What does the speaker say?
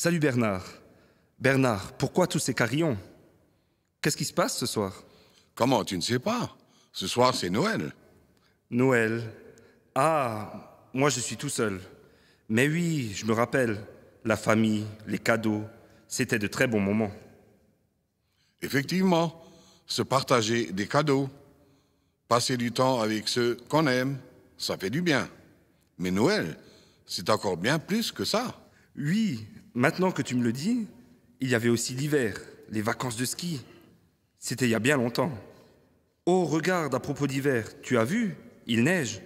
Salut Bernard. Bernard, pourquoi tous ces carillons? Qu'est-ce qui se passe ce soir? Comment tu ne sais pas? Ce soir, c'est Noël. Noël. Ah, moi je suis tout seul. Mais oui, je me rappelle. La famille, les cadeaux, c'était de très bons moments. Effectivement, se partager des cadeaux, passer du temps avec ceux qu'on aime, ça fait du bien. Mais Noël, c'est encore bien plus que ça. Oui, maintenant que tu me le dis, il y avait aussi l'hiver, les vacances de ski. C'était il y a bien longtemps. Oh, regarde, à propos d'hiver, tu as vu Il neige.